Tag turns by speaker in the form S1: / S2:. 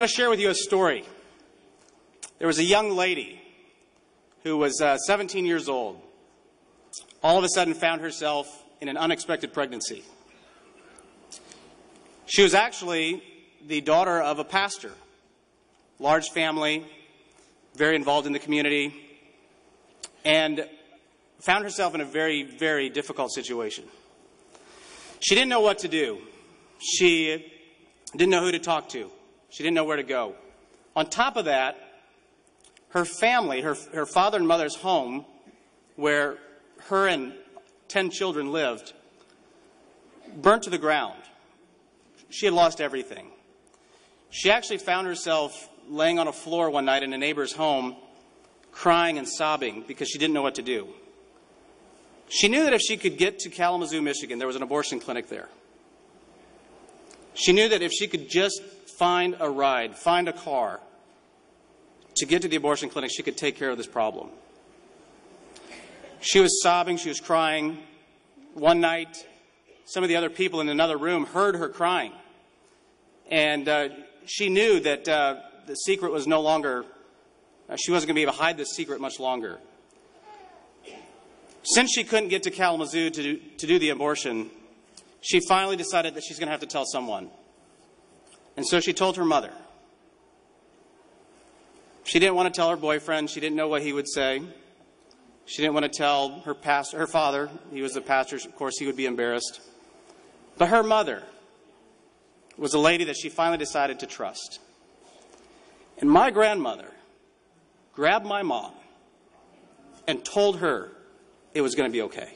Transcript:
S1: to share with you a story. There was a young lady who was uh, 17 years old. All of a sudden, found herself in an unexpected pregnancy. She was actually the daughter of a pastor, large family, very involved in the community, and found herself in a very, very difficult situation. She didn't know what to do. She didn't know who to talk to. She didn't know where to go. On top of that, her family, her, her father and mother's home, where her and 10 children lived, burnt to the ground. She had lost everything. She actually found herself laying on a floor one night in a neighbor's home, crying and sobbing because she didn't know what to do. She knew that if she could get to Kalamazoo, Michigan, there was an abortion clinic there. She knew that if she could just find a ride, find a car to get to the abortion clinic, she could take care of this problem. She was sobbing, she was crying. One night, some of the other people in another room heard her crying. And uh, she knew that uh, the secret was no longer, uh, she wasn't going to be able to hide this secret much longer. Since she couldn't get to Kalamazoo to do, to do the abortion, she finally decided that she's going to have to tell someone. And so she told her mother. She didn't want to tell her boyfriend. She didn't know what he would say. She didn't want to tell her pastor, her father. He was a pastor. Of course, he would be embarrassed. But her mother was a lady that she finally decided to trust. And my grandmother grabbed my mom and told her it was going to be okay.